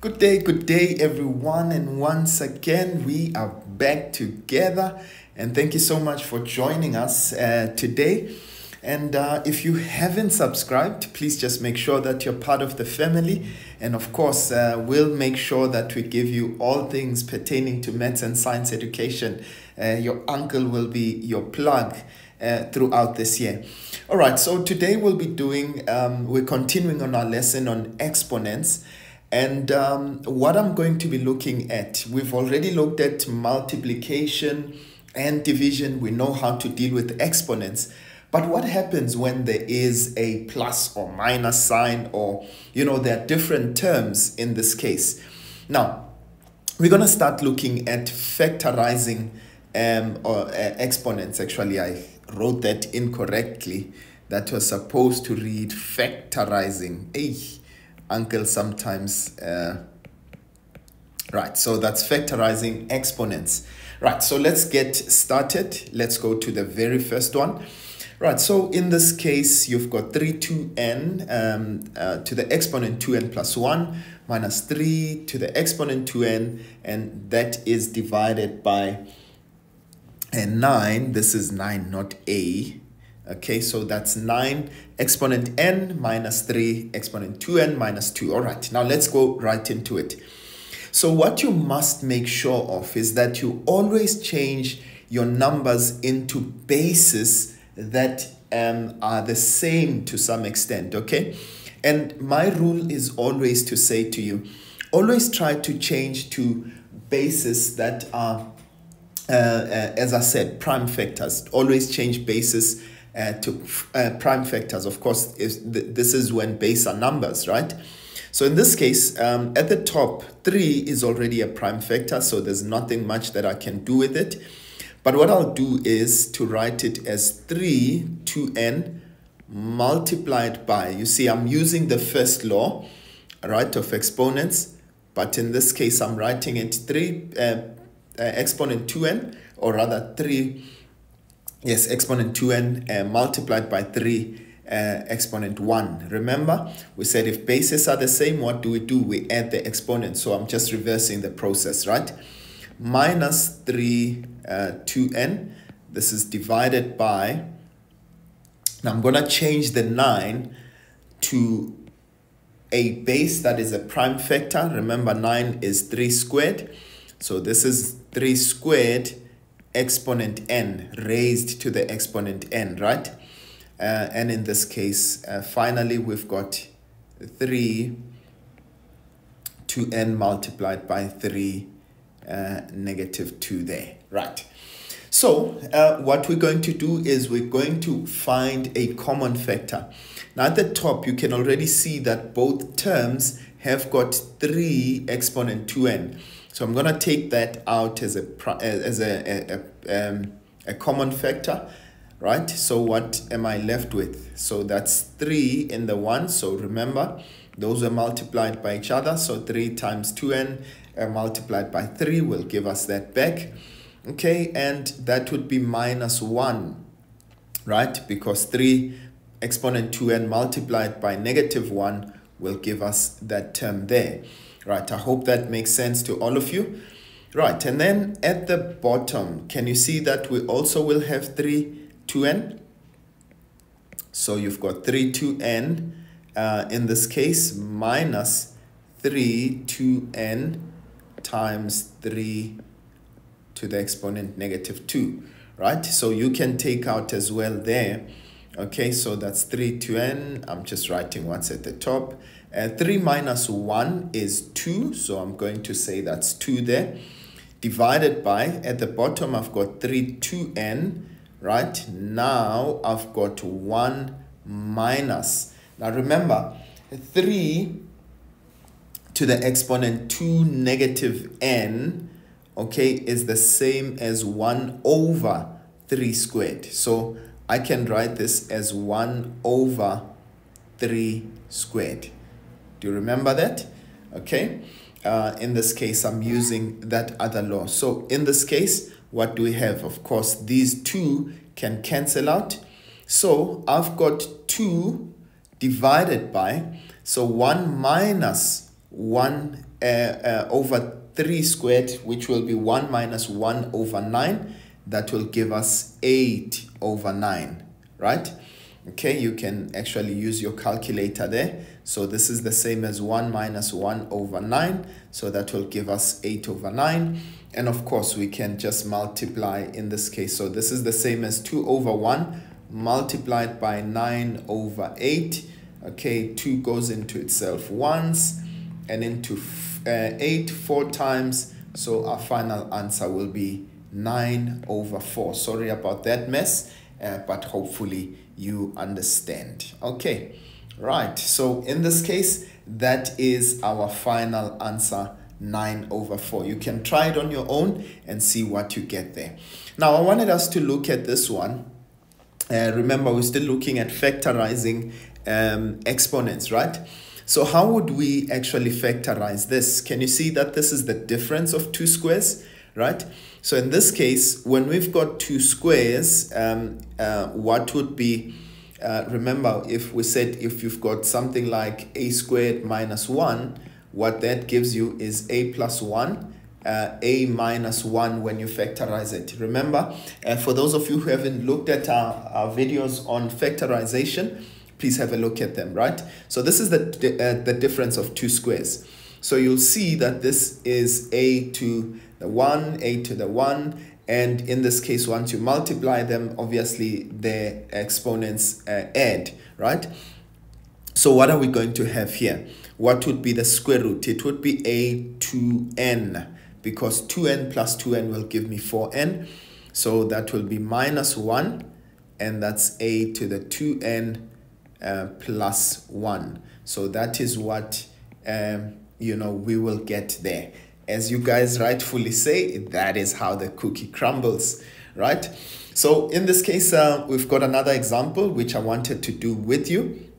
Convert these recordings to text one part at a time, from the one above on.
Good day, good day, everyone. And once again, we are back together. And thank you so much for joining us uh, today. And uh, if you haven't subscribed, please just make sure that you're part of the family. And of course, uh, we'll make sure that we give you all things pertaining to maths and science education. Uh, your uncle will be your plug uh, throughout this year. All right, so today we'll be doing, um, we're continuing on our lesson on exponents. And um, what I'm going to be looking at, we've already looked at multiplication and division. We know how to deal with exponents. But what happens when there is a plus or minus sign or, you know, there are different terms in this case? Now, we're going to start looking at factorizing um, or uh, exponents. Actually, I wrote that incorrectly. That was supposed to read factorizing. Hey uncle sometimes uh, right so that's factorizing exponents. Right so let's get started. Let's go to the very first one. Right so in this case you've got 3 2n um, uh, to the exponent 2n plus 1 minus 3 to the exponent 2n and that is divided by and 9 this is 9 not a Okay, so that's 9 exponent n minus 3 exponent 2n minus 2. All right, now let's go right into it. So what you must make sure of is that you always change your numbers into bases that um, are the same to some extent, okay? And my rule is always to say to you, always try to change to bases that are, uh, uh, as I said, prime factors. Always change bases uh, to uh, prime factors. Of course, th this is when base are numbers, right? So in this case, um, at the top, 3 is already a prime factor, so there's nothing much that I can do with it. But what I'll do is to write it as 3 2n multiplied by, you see, I'm using the first law, right, of exponents, but in this case, I'm writing it 3 uh, uh, exponent 2n, or rather 3 yes, exponent 2n uh, multiplied by 3 uh, exponent 1. Remember, we said if bases are the same, what do we do? We add the exponent. So I'm just reversing the process, right? Minus 3 uh, 2n. This is divided by, now I'm going to change the 9 to a base that is a prime factor. Remember, 9 is 3 squared. So this is 3 squared exponent n raised to the exponent n, right? Uh, and in this case, uh, finally, we've got 3 to n multiplied by 3 uh, negative 2 there, right? So uh, what we're going to do is we're going to find a common factor. Now at the top, you can already see that both terms have got 3 exponent 2n. So I'm going to take that out as a as a, a, a, um, a common factor, right? So what am I left with? So that's 3 in the 1. So remember, those are multiplied by each other. So 3 times 2n uh, multiplied by 3 will give us that back. Okay, and that would be minus 1, right? Because 3 exponent 2n multiplied by negative 1 will give us that term there. Right, I hope that makes sense to all of you. Right, and then at the bottom, can you see that we also will have 3 2n? So you've got 3 2n uh, in this case minus 3 2n times 3 to the exponent negative 2, right? So you can take out as well there. Okay, so that's 3 2n. I'm just writing what's at the top. Uh, 3 minus 1 is 2, so I'm going to say that's 2 there. Divided by, at the bottom I've got 3 2n, right? Now I've got 1 minus. Now remember, 3 to the exponent 2 negative n, okay, is the same as 1 over 3 squared. So I can write this as 1 over 3 squared. Do you remember that? Okay. Uh, in this case, I'm using that other law. So in this case, what do we have? Of course, these two can cancel out. So I've got 2 divided by, so 1 minus 1 uh, uh, over 3 squared, which will be 1 minus 1 over 9. That will give us 8 over 9, right? Okay, you can actually use your calculator there. So this is the same as 1 minus 1 over 9. So that will give us 8 over 9. And of course, we can just multiply in this case. So this is the same as 2 over 1 multiplied by 9 over 8. Okay, 2 goes into itself once and into uh, 8 four times. So our final answer will be 9 over 4. Sorry about that mess, uh, but hopefully you understand. Okay, right. So in this case, that is our final answer 9 over 4. You can try it on your own and see what you get there. Now, I wanted us to look at this one. Uh, remember, we're still looking at factorizing um, exponents, right? So how would we actually factorize this? Can you see that this is the difference of two squares, right? So in this case, when we've got two squares, um, uh, what would be, uh, remember if we said if you've got something like a squared minus 1, what that gives you is a plus 1 uh, a minus 1 when you factorize it. Remember, uh, for those of you who haven't looked at our, our videos on factorization, please have a look at them, right? So this is the, uh, the difference of two squares. So you'll see that this is a to the 1, a to the 1, and in this case, once you multiply them, obviously the exponents uh, add, right? So what are we going to have here? What would be the square root? It would be a to n because 2n plus 2n will give me 4n. So that will be minus 1 and that's a to the 2n uh, plus 1. So that is what, um, you know, we will get there. As you guys rightfully say, that is how the cookie crumbles, right? So in this case, uh, we've got another example which I wanted to do with you.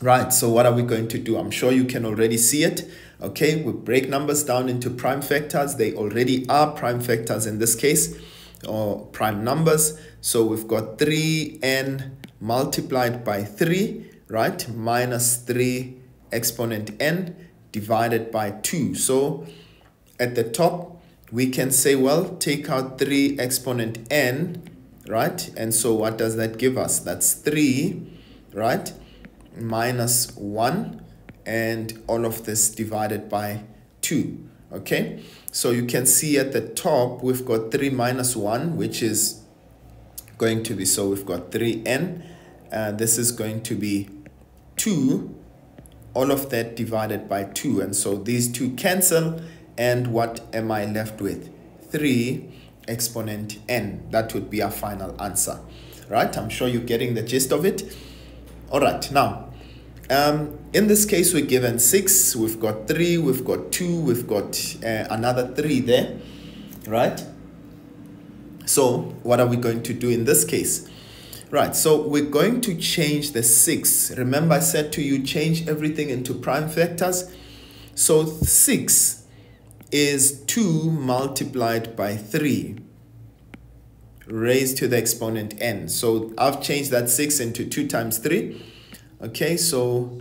Right, so what are we going to do? I'm sure you can already see it. Okay, we break numbers down into prime factors. They already are prime factors in this case, or prime numbers. So we've got 3n multiplied by 3, right? Minus 3 exponent n divided by 2. So at the top, we can say, well, take out 3 exponent n, right? And so what does that give us? That's 3, right? Minus 1 and all of this divided by 2 okay so you can see at the top we've got 3 minus 1 which is going to be so we've got 3n uh, this is going to be 2 all of that divided by 2 and so these two cancel and what am I left with? 3 exponent n. That would be our final answer. Right? I'm sure you're getting the gist of it. All right now um, in this case, we're given 6, we've got 3, we've got 2, we've got uh, another 3 there, right? So what are we going to do in this case? Right, so we're going to change the 6. Remember I said to you, change everything into prime factors. So 6 is 2 multiplied by 3 raised to the exponent n. So I've changed that 6 into 2 times 3 okay so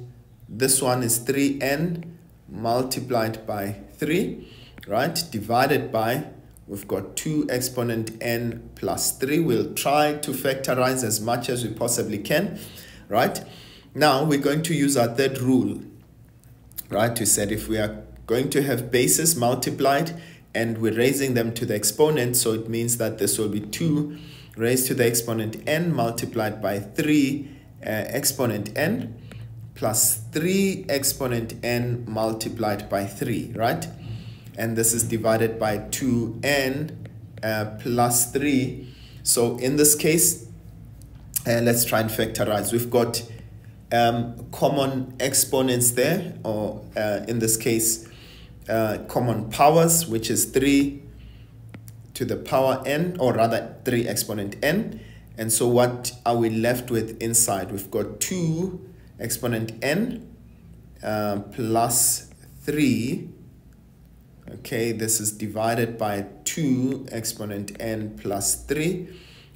this one is 3n multiplied by 3 right? Divided by we've got 2 exponent n plus 3 we'll try to factorize as much as we possibly can right? Now we're going to use our third rule right we said if we are going to have bases multiplied and we're raising them to the exponent so it means that this will be 2 raised to the exponent n multiplied by 3 uh, exponent n plus 3 exponent n multiplied by 3, right? And this is divided by 2n uh, plus 3. So in this case, uh, let's try and factorize. We've got um, common exponents there, or uh, in this case, uh, common powers, which is 3 to the power n, or rather 3 exponent n. And so what are we left with inside? We've got 2 exponent n uh, plus 3. Okay, this is divided by 2 exponent n plus 3.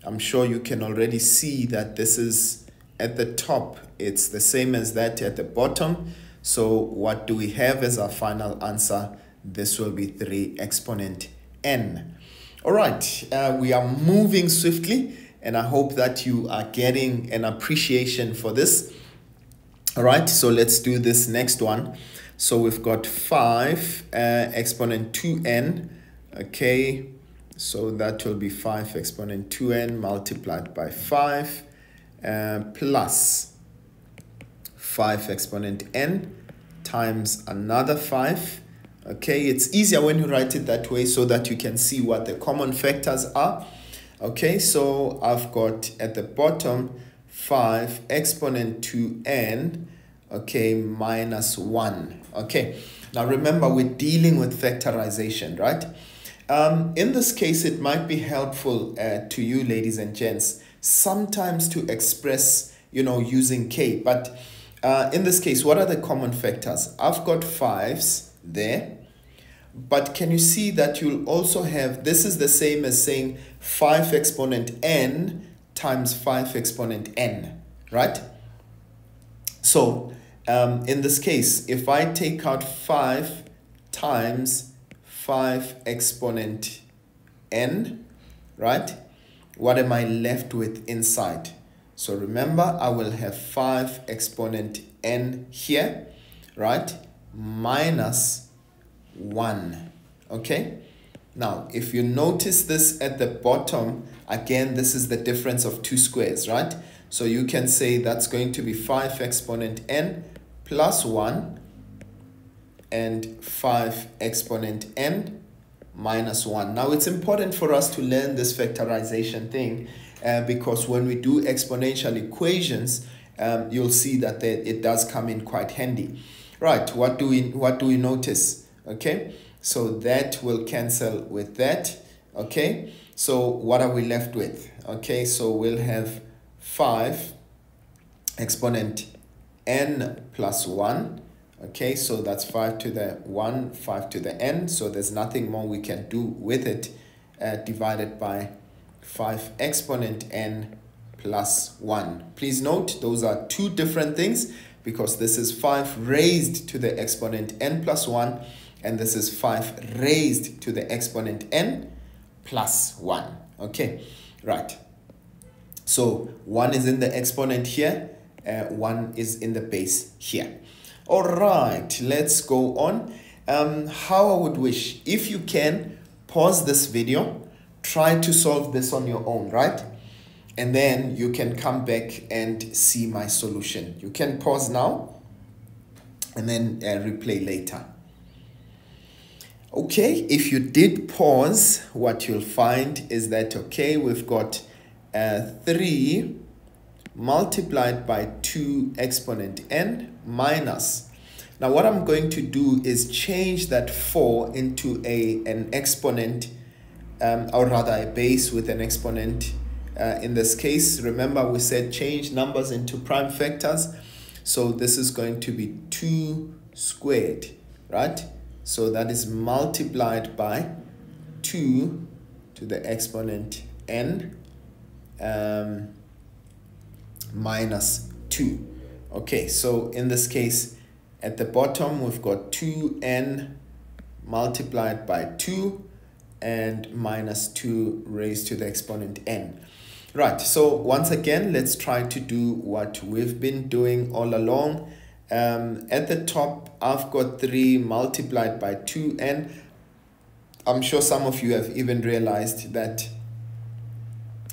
I'm sure you can already see that this is at the top. It's the same as that at the bottom. So what do we have as our final answer? This will be 3 exponent n. All right, uh, we are moving swiftly and I hope that you are getting an appreciation for this. All right, so let's do this next one. So we've got 5 uh, exponent 2n, okay, so that will be 5 exponent 2n multiplied by 5 uh, plus 5 exponent n times another 5 okay it's easier when you write it that way so that you can see what the common factors are. Okay so I've got at the bottom 5 exponent to n okay minus 1 okay now remember we're dealing with factorization right? Um, in this case it might be helpful uh, to you ladies and gents sometimes to express you know using k but uh, in this case what are the common factors I've got fives there. But can you see that you'll also have, this is the same as saying 5 exponent n times 5 exponent n, right? So um, in this case, if I take out 5 times 5 exponent n, right? What am I left with inside? So remember, I will have 5 exponent n here, right? minus 1. Okay? Now, if you notice this at the bottom, again, this is the difference of two squares, right? So you can say that's going to be 5 exponent n plus 1 and 5 exponent n minus 1. Now, it's important for us to learn this factorization thing uh, because when we do exponential equations, um, you'll see that they, it does come in quite handy. Right, what do we what do we notice? Okay, so that will cancel with that. Okay, so what are we left with? Okay, so we'll have 5 exponent n plus 1. Okay, so that's 5 to the 1, 5 to the n. So there's nothing more we can do with it uh, divided by 5 exponent n plus 1. Please note those are two different things because this is 5 raised to the exponent n plus 1 and this is 5 raised to the exponent n plus 1. Okay, right. So 1 is in the exponent here, uh, 1 is in the base here. All right, let's go on. Um, how I would wish, if you can, pause this video, try to solve this on your own, right? and then you can come back and see my solution. You can pause now and then uh, replay later. Okay, if you did pause, what you'll find is that, okay, we've got uh, 3 multiplied by 2 exponent n minus. Now what I'm going to do is change that 4 into a an exponent, um, or rather a base with an exponent uh, in this case, remember we said change numbers into prime factors. So this is going to be 2 squared, right? So that is multiplied by 2 to the exponent n um, minus 2. Okay, so in this case, at the bottom, we've got 2n multiplied by 2 and minus 2 raised to the exponent n. Right, so once again, let's try to do what we've been doing all along. Um, at the top, I've got 3 multiplied by 2 and I'm sure some of you have even realized that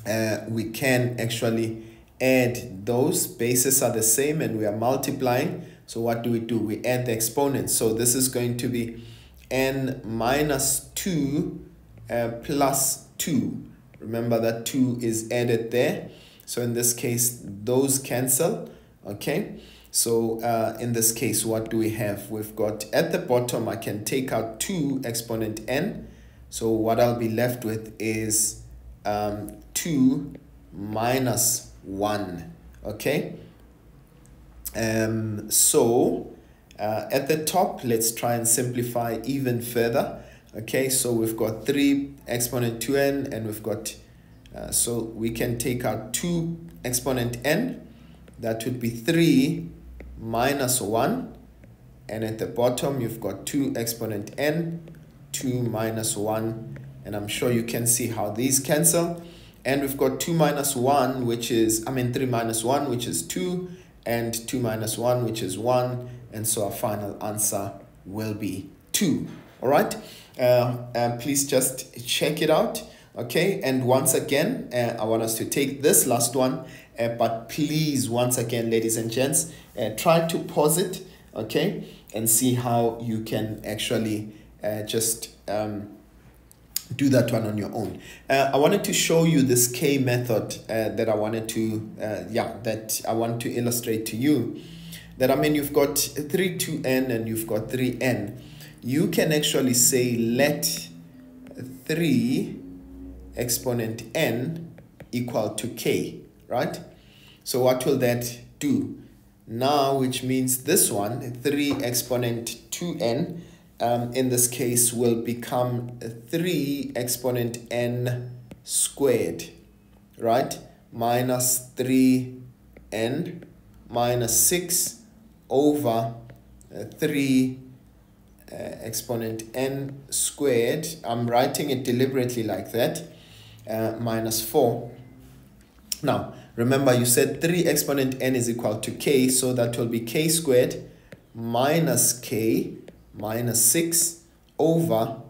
uh, we can actually add those. Bases are the same and we are multiplying. So what do we do? We add the exponents. So this is going to be n minus 2 uh, plus 2 Remember that 2 is added there. So in this case, those cancel. Okay. So uh, in this case, what do we have? We've got at the bottom, I can take out 2 exponent n. So what I'll be left with is um, 2 minus 1. Okay. Um, so uh, at the top, let's try and simplify even further. Okay, so we've got 3 exponent 2n and we've got, uh, so we can take out 2 exponent n. That would be 3 minus 1 and at the bottom you've got 2 exponent n, 2 minus 1, and I'm sure you can see how these cancel. And we've got 2 minus 1, which is, I mean 3 minus 1, which is 2, and 2 minus 1, which is 1, and so our final answer will be 2. All right, uh, please just check it out. Okay, and once again, uh, I want us to take this last one, uh, but please, once again, ladies and gents, uh, try to pause it, okay, and see how you can actually uh, just um, do that one on your own. Uh, I wanted to show you this K method uh, that I wanted to, uh, yeah, that I want to illustrate to you. That I mean, you've got 3 2n and you've got 3n. You can actually say let 3 exponent n equal to k, right? So what will that do? Now, which means this one, 3 exponent 2n, um, in this case will become 3 exponent n squared, right? Minus 3n minus 6 over uh, 3 uh, exponent n squared. I'm writing it deliberately like that, uh, minus 4. Now, remember you said 3 exponent n is equal to k, so that will be k squared minus k minus 6 over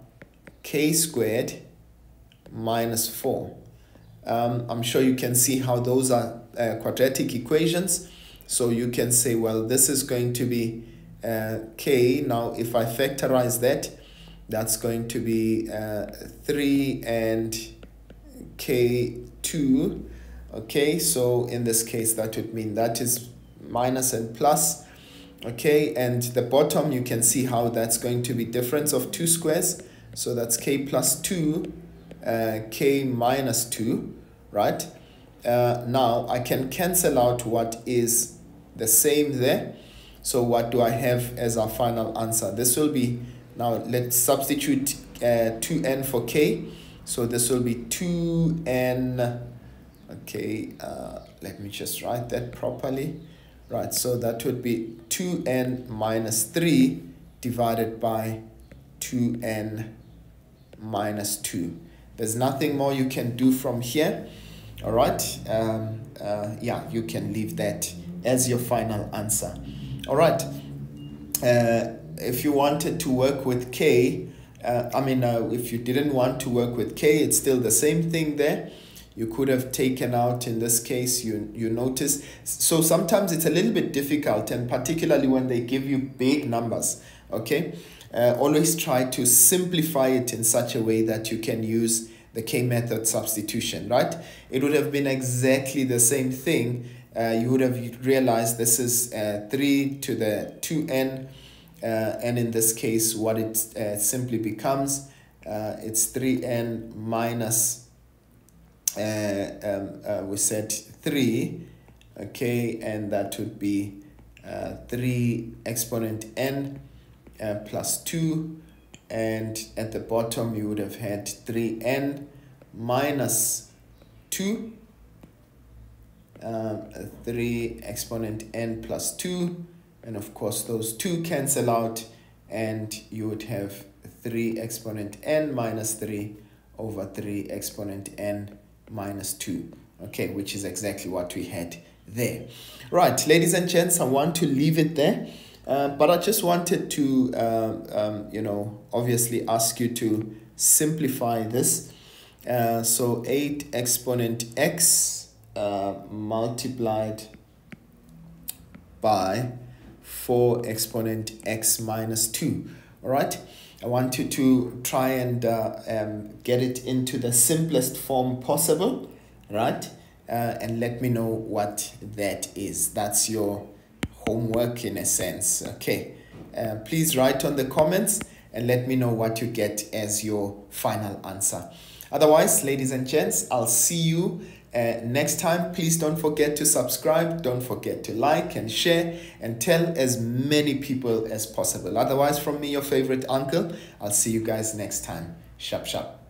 k squared minus 4. Um, I'm sure you can see how those are uh, quadratic equations. So you can say, well, this is going to be uh, k. Now, if I factorize that, that's going to be uh, 3 and k2. Okay, so in this case, that would mean that is minus and plus okay and the bottom you can see how that's going to be difference of two squares so that's k plus 2 uh, k minus 2 right uh, now I can cancel out what is the same there so what do I have as our final answer this will be now let's substitute uh, 2n for k so this will be 2n okay uh, let me just write that properly Right, so that would be 2n minus 3 divided by 2n minus 2. There's nothing more you can do from here. All right, um, uh, yeah, you can leave that as your final answer. All right, uh, if you wanted to work with k, uh, I mean, uh, if you didn't want to work with k, it's still the same thing there. You could have taken out in this case you you notice. So sometimes it's a little bit difficult and particularly when they give you big numbers okay? Uh, always try to simplify it in such a way that you can use the k method substitution right? It would have been exactly the same thing uh, you would have realized this is uh, 3 to the 2n uh, and in this case what it uh, simply becomes uh, it's 3n minus uh, um, uh, we said 3 okay and that would be uh, 3 exponent n uh, plus 2 and at the bottom you would have had 3n minus 2 uh, 3 exponent n plus 2 and of course those 2 cancel out and you would have 3 exponent n minus 3 over 3 exponent n minus 2, okay, which is exactly what we had there. Right, ladies and gents, I want to leave it there. Uh, but I just wanted to, uh, um, you know, obviously ask you to simplify this. Uh, so 8 exponent x uh, multiplied by 4 exponent x minus 2. All right. I want you to try and uh, um, get it into the simplest form possible, right? Uh, and let me know what that is. That's your homework in a sense, okay? Uh, please write on the comments and let me know what you get as your final answer. Otherwise, ladies and gents, I'll see you uh, next time, please don't forget to subscribe, don't forget to like and share, and tell as many people as possible. Otherwise, from me, your favorite uncle, I'll see you guys next time. Shap, shap.